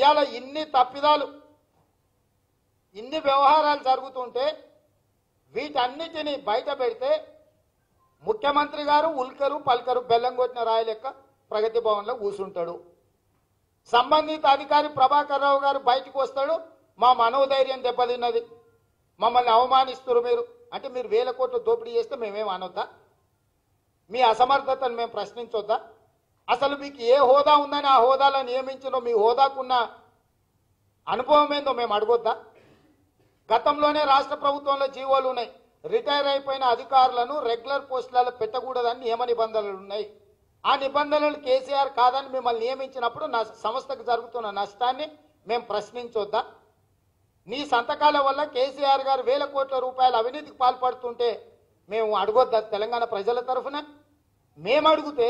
ఇవాళ ఇన్ని తప్పిదాలు ఇన్ని వ్యవహారాలు జరుగుతుంటే వీటన్నిటిని బయట పెడితే ముఖ్యమంత్రి గారు ఉల్కరు పల్కరు బెల్లం కొట్టిన రాయలెక్క ప్రగతి భవన్లో కూర్చుంటాడు సంబంధిత అధికారి ప్రభాకర్ రావు గారు బయటకు వస్తాడు మా మనోధైర్యం దెబ్బతిన్నది. మమ్మల్ని అవమానిస్తున్నారు మీరు. అంటే మీరు వేల కోట్లు దోపిడీ చేస్తే మేమేం అనొద్దా? మీ అసమర్థతను మేము ప్రశ్నించొద్దా? అసలు మీకు ఏ హోదా ఉందని ఆ హోదాలో నియమించినో మీ హోదాకున్న అనుభవం ఏందో మేము అడగొద్దా? గతంలోనే రాష్ట్ర ప్రభుత్వంలో జీవోలు ఉన్నాయి. రిటైర్ అయిపోయిన అధికారులను రెగ్యులర్ పోస్టులలో పెట్టకూడదని నియమ నిబంధనలు ఉన్నాయి. ఆ నిబంధనలు కేసీఆర్ కాదని మిమ్మల్ని నియమించినప్పుడు నా సంస్థకు జరుగుతున్న నష్టాన్ని మేము ప్రశ్నించొద్దా? నీ సంతకాల వల్ల కేసీఆర్ గారు వేల కోట్ల రూపాయల అవినీతికి పాల్పడుతుంటే మేము అడగొద్దా తెలంగాణ ప్రజల తరఫున? మేము అడిగితే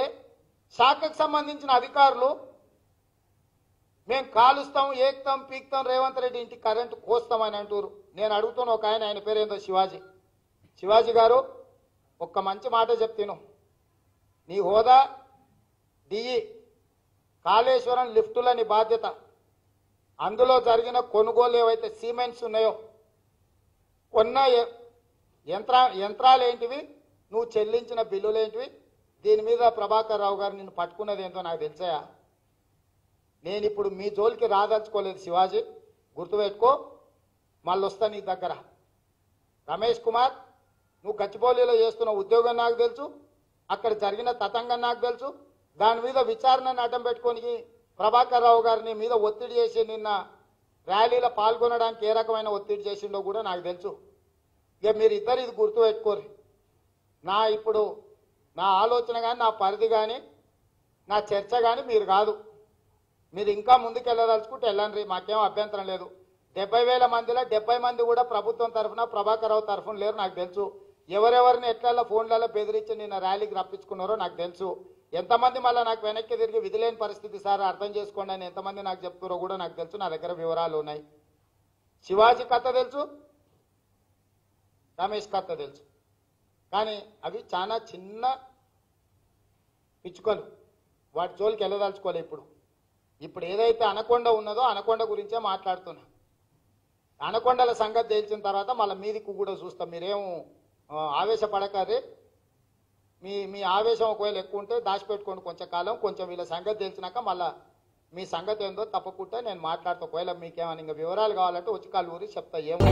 శాఖకు సంబంధించిన అధికారులు మేము కాలుస్తాం ఏక్తాం పీక్తాం రేవంత్ రెడ్డి ఇంటికి కరెంటు కోస్తామని అంటారు. నేను అడుగుతున్న ఒక ఆయన ఆయన పేరేందో శివాజీ. శివాజీ గారు ఒక్క మంచి మాట చెప్తాను. నీ హోదా డిఈ కాళేశ్వరం లిఫ్టులని బాధ్యత. అందులో జరిగిన కొనుగోలు ఏవైతే సిమెంట్స్ ఉన్నాయో కొన్న యంత్రా యంత్ర యంత్రాలు ఏంటివి నువ్వు చెల్లించిన బిల్లులు ఏంటివి దీని మీద ప్రభాకర్ రావు గారు నిన్ను పట్టుకున్నది ఏంటో నాకు తెలిసాయా? నేను ఇప్పుడు మీ జోలికి రాదలుచుకోలేదు శివాజీ. గుర్తుపెట్టుకో మళ్ళీ వస్తా నీ దగ్గర. రమేష్ కుమార్ నువ్వు గచ్చిబౌలిలో చేస్తున్న ఉద్యోగం నాకు తెలుసు అక్కడ జరిగిన తతంగం నాకు తెలుసు. దాని మీద విచారణను అడ్డం పెట్టుకొని ప్రభాకర్ రావు గారిని మీద ఒత్తిడి చేసి నిన్న ర్యాలీలో పాల్గొనడానికి ఏ రకమైన ఒత్తిడి చేసిండో కూడా నాకు తెలుసు. ఇక మీరు ఇద్దరు ఇది గుర్తుపెట్టుకోరు. నా ఇప్పుడు నా ఆలోచన కానీ నా పరిధి కానీ నా చర్చ కానీ మీరు కాదు. మీరు ఇంకా ముందుకు వెళ్ళదలుచుకుంటే వెళ్ళండి మాకేం అభ్యంతరం లేదు. డెబ్బై వేల మందిలో డెబ్బై మంది కూడా ప్రభుత్వం తరఫున ప్రభాకరరావు తరఫున లేరు నాకు తెలుసు. ఎవరెవరిని ఎట్లా ఫోన్లలో బెదిరించి నిన్న ర్యాలీకి రప్పించుకున్నారో నాకు తెలుసు. ఎంతమంది మళ్ళీ నాకు వెనక్కి తిరిగి విధిలేని పరిస్థితి సార్ అర్థం చేసుకోండి అని ఎంతమంది నాకు చెప్తారో కూడా నాకు తెలుసు నా దగ్గర వివరాలు ఉన్నాయి. శివాజీ కథ తెలుసు రమేష్ కథ తెలుసు. కానీ అవి చాలా చిన్న పిచ్చుకలు. వాటి జోలికి వెళ్ళదలుచుకోలే ఇప్పుడు. ఇప్పుడు ఏదైతే అనకొండ ఉన్నదో అనకొండ గురించే మాట్లాడుతున్నా. అనకొండల సంగతి తేల్చిన తర్వాత మళ్ళీ మీదికి కూడా చూస్తాం. మీరేం ఆవేశపడకరే మీ మీ ఆవేశం ఒకవేళ ఎక్కువ ఉంటే దాచిపెట్టుకోండి కొంచెం కాలం. కొంచెం వీళ్ళ సంగతి తెలిసినాక మళ్ళా మీ సంగతి ఏందో తప్పకుండా నేను మాట్లాడతా. ఒకవేళ మీకేమైనా ఇంకా వివరాలు కావాలంటే వచ్చి కాలు ఊరి చెప్తా. ఏమో.